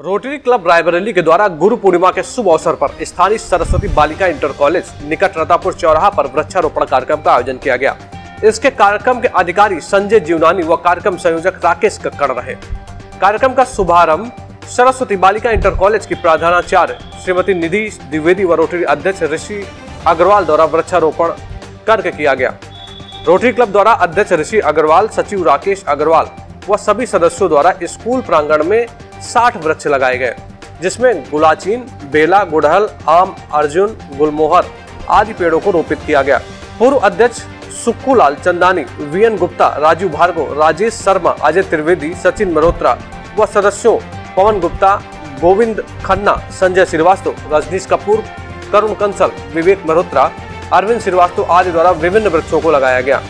Rotary club Raebareli के द्वारा गुरु पूर्णिमा के शुभ अवसर पर स्थानीय सरस्वती बालिका इंटर कॉलेज निकट रतापुर चौराहा पर वृक्षारोपण कार्यक्रम का आयोजन किया गया। इसके कार्यक्रम के अधिकारी संजय जीवनानी व कार्यक्रम संयोजक राकेश कक्कड़ रहे। कार्यक्रम का शुभारंभ सरस्वती बालिका इंटर कॉलेज की प्रधानाचार्य श्रीमती निधि द्विवेदी व रोटरी अध्यक्ष ऋषि अग्रवाल द्वारा वृक्षारोपण करके किया गया। रोटरी क्लब द्वारा अध्यक्ष ऋषि अग्रवाल, सचिव राकेश अग्रवाल व सभी सदस्यों द्वारा स्कूल प्रांगण में 60 वृक्ष लगाए गए, जिसमें गुलाचीन, बेला, गुड़हल, आम, अर्जुन, गुलमोहर आदि पेड़ों को रोपित किया गया। पूर्व अध्यक्ष सुक्कू लाल चंदानी, वीएन गुप्ता राजू भार्गव, राजेश शर्मा, अजय त्रिवेदी, सचिन मल्होत्रा व सदस्यों पवन गुप्ता, गोविंद खन्ना, संजय श्रीवास्तव, रजनीश कपूर, करुण कंसल, विवेक मल्होत्रा, अरविंद श्रीवास्तव आदि द्वारा विभिन्न वृक्षों को लगाया गया।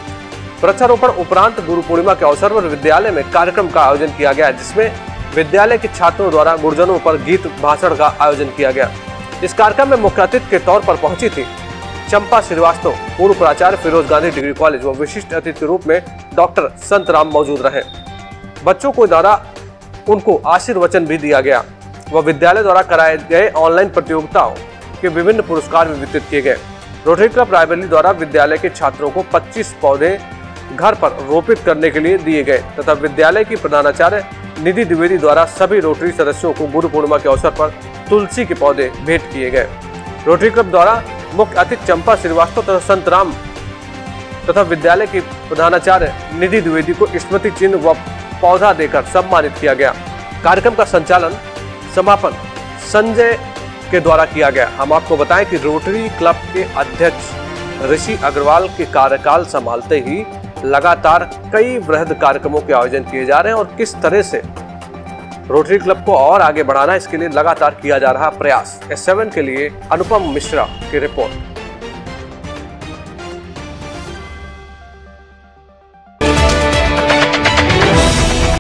वृक्षारोपण उपरांत गुरु पूर्णिमा के अवसर पर विद्यालय में कार्यक्रम का आयोजन किया गया, जिसमें विद्यालय के छात्रों द्वारा गुरुजनों पर गीत भाषण का आयोजन किया गया। इस कार्यक्रम में मुख्य अतिथि के तौर पर पहुँची थी चंपा श्रीवास्तव पूर्व प्राचार्य फिरोज गांधी डिग्री कॉलेज व विशिष्ट अतिथि के रूप में डॉक्टर संत राम मौजूद रहे। बच्चों को द्वारा उनको आशीर्वचन भी दिया गया व विद्यालय द्वारा कराए गए ऑनलाइन प्रतियोगिताओं के विभिन्न पुरस्कार भी वितरित किए गए। रोटरी क्लब रायबरेली द्वारा विद्यालय के छात्रों को 25 पौधे घर पर रोपित करने के लिए दिए गए तथा विद्यालय की प्रधानाचार्य निधि द्विवेदी द्वारा सभी रोटरी सदस्यों को गुरु पूर्णिमा के अवसर पर तुलसी के पौधे भेंट किए गए। रोटरी क्लब द्वारा मुख्य अतिथि चंपा श्रीवास्तव तथा संत राम तथा विद्यालय के प्रधानाचार्य निधि द्विवेदी को स्मृति चिन्ह व पौधा देकर सम्मानित किया गया। कार्यक्रम का संचालन समापन संजय के द्वारा किया गया। हम आपको बताएँ कि रोटरी क्लब के अध्यक्ष ऋषि अग्रवाल के कार्यकाल संभालते ही लगातार कई वृहद कार्यक्रमों के आयोजन किए जा रहे हैं और किस तरह से रोटरी क्लब को और आगे बढ़ाना, इसके लिए लगातार किया जा रहा प्रयास। एस सेवन के लिए अनुपम मिश्रा की रिपोर्ट।